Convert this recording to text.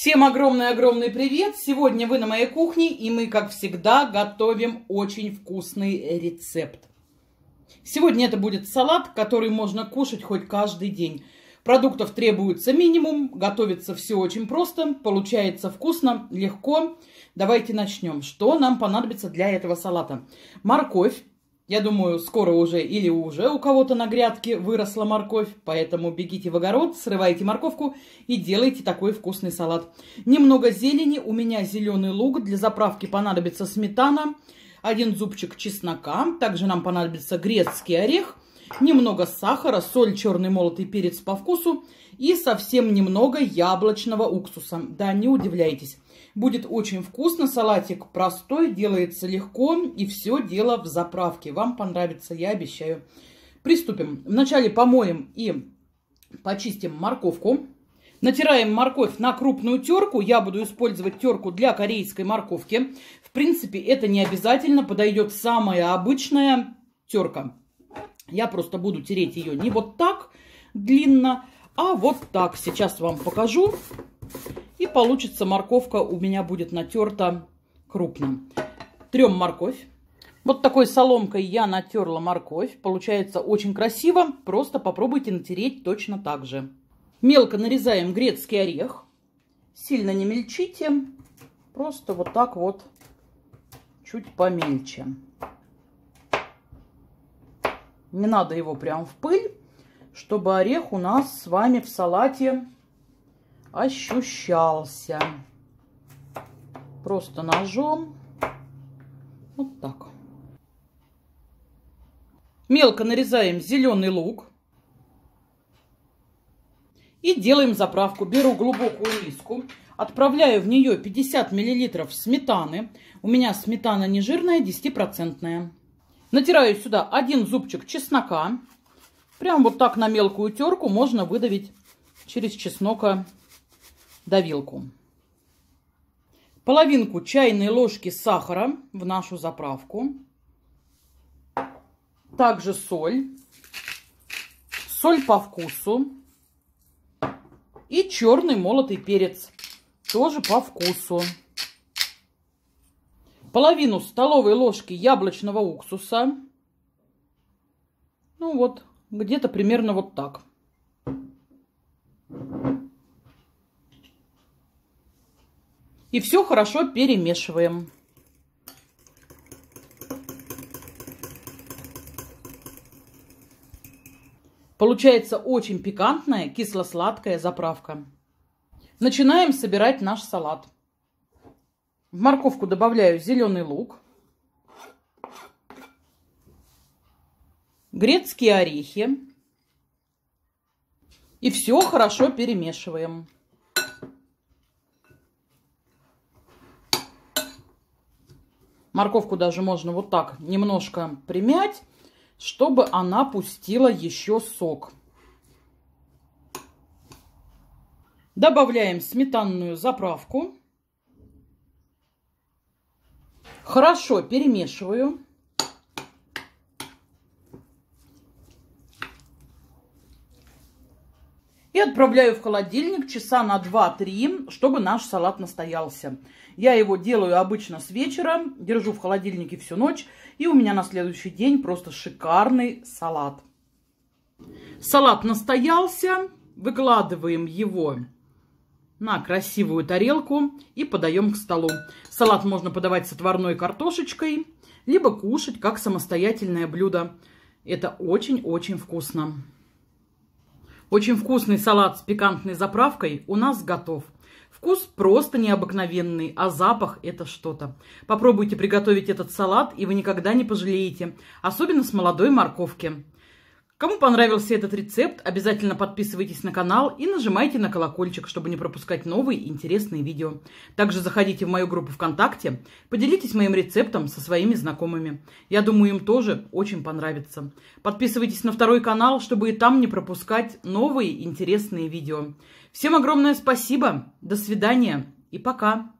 Всем огромный-огромный привет! Сегодня вы на моей кухне, и мы, как всегда, готовим очень вкусный рецепт. Сегодня это будет салат, который можно кушать хоть каждый день. Продуктов требуется минимум, готовится все очень просто, получается вкусно, легко. Давайте начнем. Что нам понадобится для этого салата? Морковь, я думаю, скоро уже или уже у кого-то на грядке выросла морковь, поэтому бегите в огород, срывайте морковку и делайте такой вкусный салат. Немного зелени, у меня зеленый лук, для заправки понадобится сметана, один зубчик чеснока, также нам понадобится грецкий орех, немного сахара, соль, черный молотый перец по вкусу и совсем немного яблочного уксуса. Да, не удивляйтесь. Будет очень вкусно, салатик простой, делается легко и все дело в заправке. Вам понравится, я обещаю. Приступим. Вначале помоем и почистим морковку. Натираем морковь на крупную терку. Я буду использовать терку для корейской морковки. В принципе, это не обязательно. Подойдет самая обычная терка. Я просто буду тереть ее не вот так длинно, а вот так. Сейчас вам покажу. И получится морковка у меня будет натерта крупно. Трем морковь. Вот такой соломкой я натерла морковь. Получается очень красиво. Просто попробуйте натереть точно так же. Мелко нарезаем грецкий орех. Сильно не мельчите. Просто вот так вот чуть помельче. Не надо его прям в пыль, чтобы орех у нас с вами в салате ощущался. Просто ножом. Вот так. Мелко нарезаем зеленый лук. И делаем заправку. Беру глубокую миску. Отправляю в нее 50 мл сметаны. У меня сметана не жирная, 10%. Натираю сюда один зубчик чеснока. Прям вот так на мелкую терку можно выдавить через чеснока давилку. Половинку чайной ложки сахара в нашу заправку. Также соль. Соль по вкусу. И черный молотый перец. Тоже по вкусу. Половину столовой ложки яблочного уксуса. Ну вот, где-то примерно вот так. И все хорошо перемешиваем. Получается очень пикантная, кисло-сладкая заправка. Начинаем собирать наш салат. В морковку добавляю зеленый лук, грецкие орехи и все хорошо перемешиваем. Морковку даже можно вот так немножко примять, чтобы она пустила еще сок. Добавляем сметанную заправку. Хорошо перемешиваю. И отправляю в холодильник часа на 2-3, чтобы наш салат настоялся. Я его делаю обычно с вечера, держу в холодильнике всю ночь, и у меня на следующий день просто шикарный салат. Салат настоялся, выкладываем его на красивую тарелку и подаем к столу. Салат можно подавать с отварной картошечкой, либо кушать как самостоятельное блюдо. Это очень-очень вкусно. Очень вкусный салат с пикантной заправкой у нас готов. Вкус просто необыкновенный, а запах это что-то. Попробуйте приготовить этот салат, и вы никогда не пожалеете. Особенно с молодой морковки. Кому понравился этот рецепт, обязательно подписывайтесь на канал и нажимайте на колокольчик, чтобы не пропускать новые интересные видео. Также заходите в мою группу ВКонтакте, поделитесь моим рецептом со своими знакомыми. Я думаю, им тоже очень понравится. Подписывайтесь на второй канал, чтобы и там не пропускать новые интересные видео. Всем огромное спасибо, до свидания и пока!